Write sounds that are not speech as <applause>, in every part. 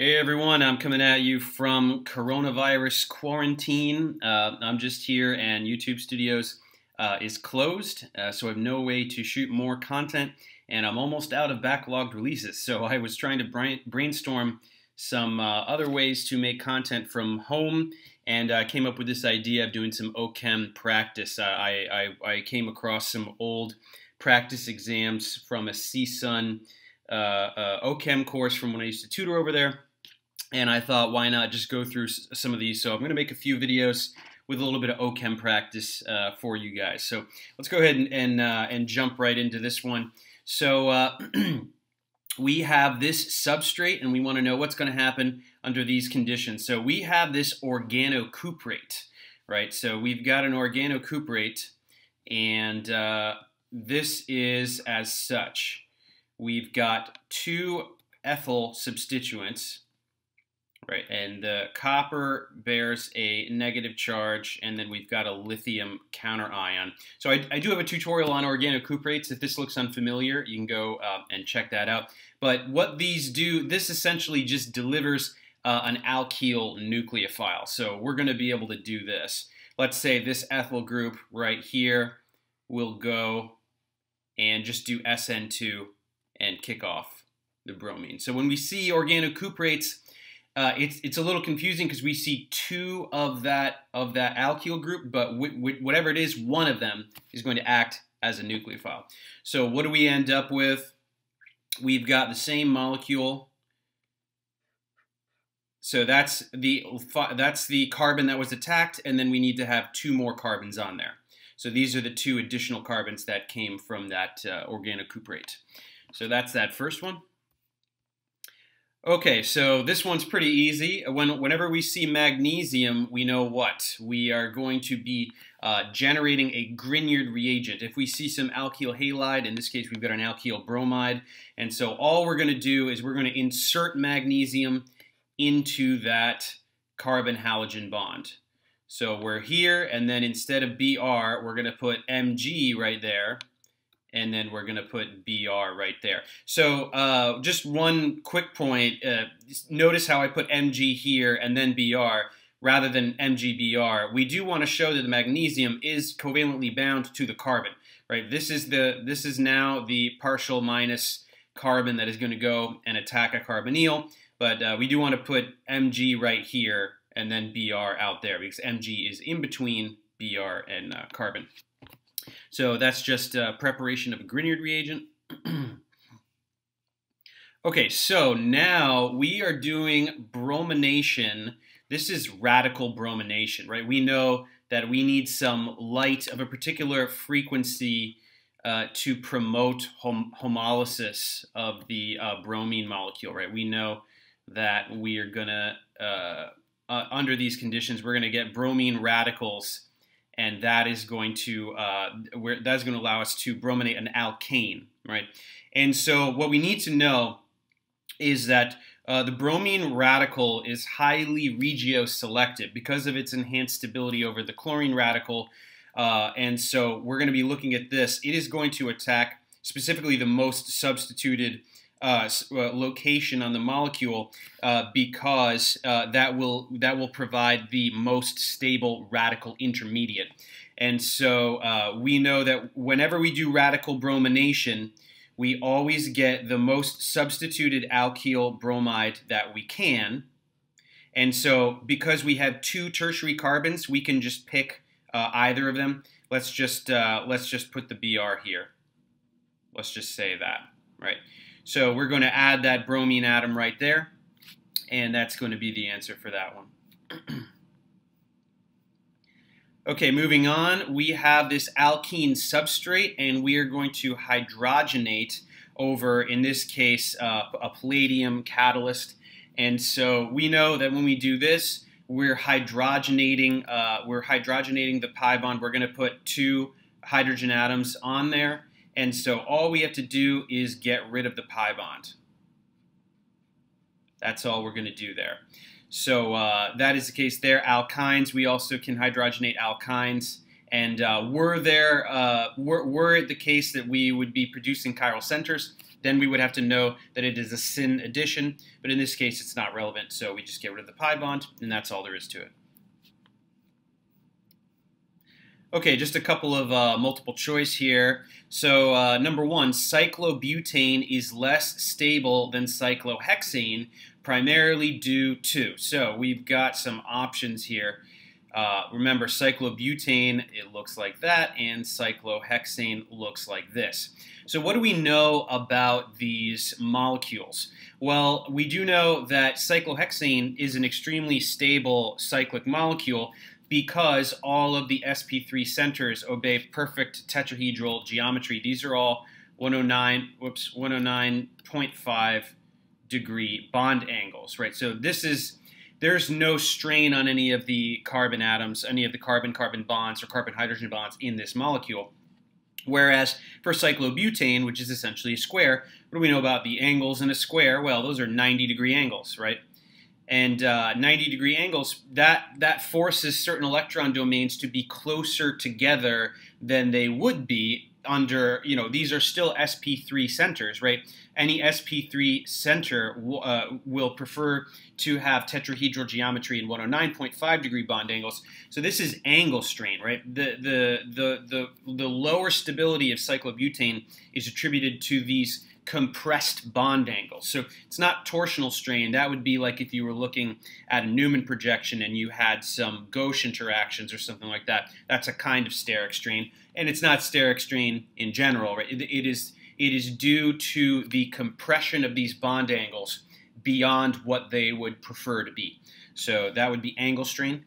Hey everyone, I'm coming at you from coronavirus quarantine. Uh, I'm just here, and YouTube Studios uh, is closed, uh, so I have no way to shoot more content, and I'm almost out of backlogged releases. So I was trying to brain brainstorm some uh, other ways to make content from home, and I came up with this idea of doing some OChem practice. Uh, I, I, I, came across some old practice exams from a CSUN uh, OChem course from when I used to tutor over there and I thought, why not just go through some of these? So I'm going to make a few videos with a little bit of OChem practice uh, for you guys. So let's go ahead and and, uh, and jump right into this one. So uh, <clears throat> we have this substrate, and we want to know what's going to happen under these conditions. So we have this organocuprate, right? So we've got an organocuprate, and uh, this is as such. We've got two ethyl substituents Right, and the copper bears a negative charge, and then we've got a lithium counter ion. So I, I do have a tutorial on organocuprates. If this looks unfamiliar, you can go uh, and check that out. But what these do, this essentially just delivers uh, an alkyl nucleophile. So we're going to be able to do this. Let's say this ethyl group right here will go and just do SN2 and kick off the bromine. So when we see organocuprates, uh, it's it's a little confusing because we see two of that of that alkyl group, but whatever it is, one of them is going to act as a nucleophile. So what do we end up with? We've got the same molecule. So that's the that's the carbon that was attacked, and then we need to have two more carbons on there. So these are the two additional carbons that came from that uh, organocuprate. So that's that first one. Okay, so this one's pretty easy. When, whenever we see magnesium, we know what? We are going to be uh, generating a Grignard reagent. If we see some alkyl halide, in this case we've got an alkyl bromide, and so all we're going to do is we're going to insert magnesium into that carbon halogen bond. So we're here, and then instead of Br, we're going to put Mg right there, and then we're going to put BR right there. So uh, just one quick point, uh, notice how I put MG here and then BR rather than MGBR. We do want to show that the magnesium is covalently bound to the carbon, right? This is, the, this is now the partial minus carbon that is going to go and attack a carbonyl, but uh, we do want to put Mg right here and then Br out there because Mg is in between Br and uh, carbon. So that's just uh, preparation of a Grignard reagent. <clears throat> okay, so now we are doing bromination. This is radical bromination, right? We know that we need some light of a particular frequency uh, to promote hom homolysis of the uh, bromine molecule, right? We know that we are going to, uh, uh, under these conditions, we're going to get bromine radicals and that is going to uh, that is going to allow us to brominate an alkane, right? And so what we need to know is that uh, the bromine radical is highly regioselective because of its enhanced stability over the chlorine radical. Uh, and so we're going to be looking at this. It is going to attack specifically the most substituted uh, uh, location on the molecule uh, because uh, that will that will provide the most stable radical intermediate. And so uh, we know that whenever we do radical bromination, we always get the most substituted alkyl bromide that we can. And so because we have two tertiary carbons, we can just pick uh, either of them. Let's just let's just put the Br here. Let's just say that, right? So we're going to add that bromine atom right there, and that's going to be the answer for that one. <clears throat> okay, moving on, we have this alkene substrate, and we are going to hydrogenate over, in this case, uh, a palladium catalyst. And so we know that when we do this, we're hydrogenating, uh, we're hydrogenating the pi bond. We're going to put two hydrogen atoms on there and so all we have to do is get rid of the pi bond. That's all we're going to do there. So uh, that is the case there. Alkynes, we also can hydrogenate alkynes. And uh, were there, uh, were, were it the case that we would be producing chiral centers, then we would have to know that it is a syn addition, but in this case it's not relevant, so we just get rid of the pi bond, and that's all there is to it. Okay, just a couple of uh, multiple choice here. So uh, number one, cyclobutane is less stable than cyclohexane, primarily due to. So we've got some options here. Uh, remember, cyclobutane, it looks like that, and cyclohexane looks like this. So what do we know about these molecules? Well, we do know that cyclohexane is an extremely stable cyclic molecule because all of the sp3 centers obey perfect tetrahedral geometry. These are all 109, whoops, 109.5 degree bond angles, right? So this is there's no strain on any of the carbon atoms, any of the carbon-carbon bonds or carbon-hydrogen bonds in this molecule. Whereas for cyclobutane, which is essentially a square, what do we know about the angles in a square? Well, those are 90 degree angles, right? And uh, 90 degree angles, that, that forces certain electron domains to be closer together than they would be under, you know, these are still sp3 centers, right? Any sp3 center uh, will prefer to have tetrahedral geometry in 109.5 degree bond angles. So this is angle strain, right? The, the, the, the, the lower stability of cyclobutane is attributed to these compressed bond angles. So it's not torsional strain. That would be like if you were looking at a Newman projection and you had some gauche interactions or something like that. That's a kind of steric strain and it's not steric strain in general. Right? It, it is it is due to the compression of these bond angles beyond what they would prefer to be. So that would be angle strain.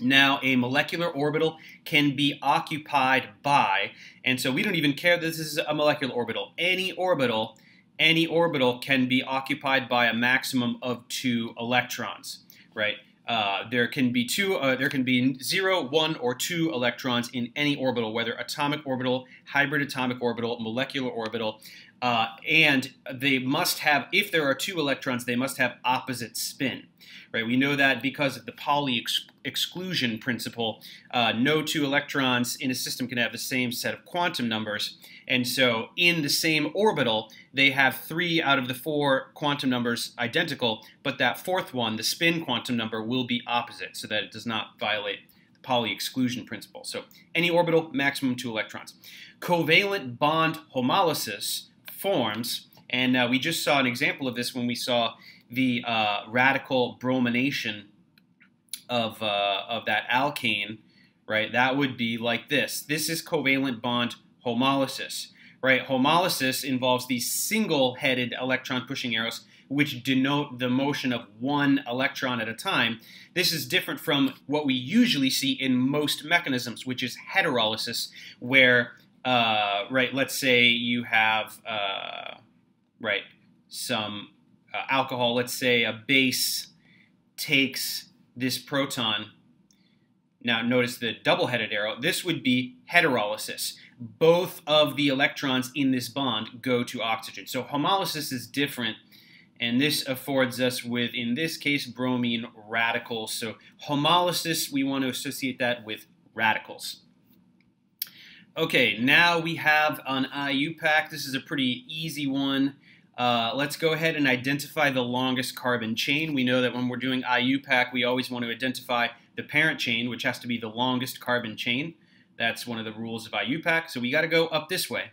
Now, a molecular orbital can be occupied by, and so we don't even care this is a molecular orbital. Any orbital, any orbital can be occupied by a maximum of two electrons, right? Uh, there can be two. Uh, there can be zero, one, or two electrons in any orbital, whether atomic orbital, hybrid atomic orbital, molecular orbital, uh, and they must have. If there are two electrons, they must have opposite spin. Right? We know that because of the Pauli ex exclusion principle. Uh, no two electrons in a system can have the same set of quantum numbers. And so in the same orbital, they have three out of the four quantum numbers identical, but that fourth one, the spin quantum number, will be opposite so that it does not violate the Pauli exclusion principle. So any orbital, maximum two electrons. Covalent bond homolysis forms, and uh, we just saw an example of this when we saw the uh, radical bromination of, uh, of that alkane, right? That would be like this. This is covalent bond homolysis, right? Homolysis involves these single-headed electron pushing arrows which denote the motion of one electron at a time. This is different from what we usually see in most mechanisms, which is heterolysis, where, uh, right, let's say you have, uh, right, some uh, alcohol, let's say a base takes this proton. Now notice the double-headed arrow. This would be heterolysis both of the electrons in this bond go to oxygen. So homolysis is different, and this affords us with, in this case, bromine radicals. So homolysis, we want to associate that with radicals. Okay, now we have an IUPAC. This is a pretty easy one. Uh, let's go ahead and identify the longest carbon chain. We know that when we're doing IUPAC, we always want to identify the parent chain, which has to be the longest carbon chain. That's one of the rules of IUPAC. So we got to go up this way.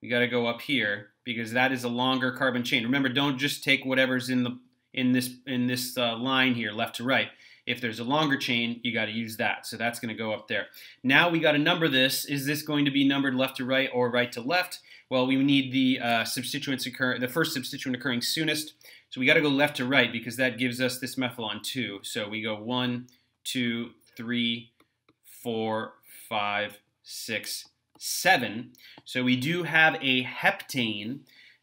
We got to go up here because that is a longer carbon chain. Remember, don't just take whatever's in the in this in this uh, line here, left to right. If there's a longer chain, you got to use that. So that's going to go up there. Now we got to number this. Is this going to be numbered left to right or right to left? Well, we need the uh, substituents occur, the first substituent occurring soonest. So we got to go left to right because that gives us this methylon 2. So we go one, two, three, four, five, six, seven. So we do have a heptane.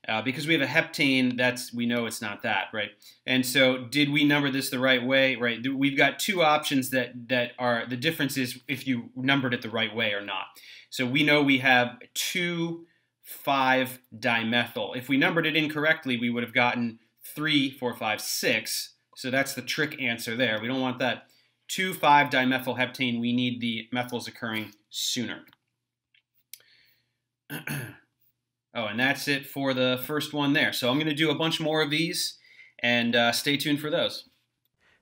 Uh, because we have a heptane, that's we know it's not that, right? And so, did we number this the right way? Right? We've got two options that that are the difference is if you numbered it the right way or not. So we know we have two five dimethyl. If we numbered it incorrectly, we would have gotten three, four, five, six. So that's the trick answer there. We don't want that two five dimethyl heptane we need the methyls occurring sooner. <clears throat> Oh, and that's it for the first one there. So I'm going to do a bunch more of these, and uh, stay tuned for those.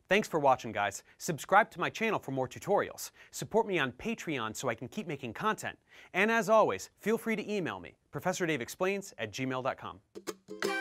Thanks for watching, guys. Subscribe to my channel for more tutorials. Support me on Patreon so I can keep making content. And as always, feel free to email me, ProfessorDaveExplains at gmail.com.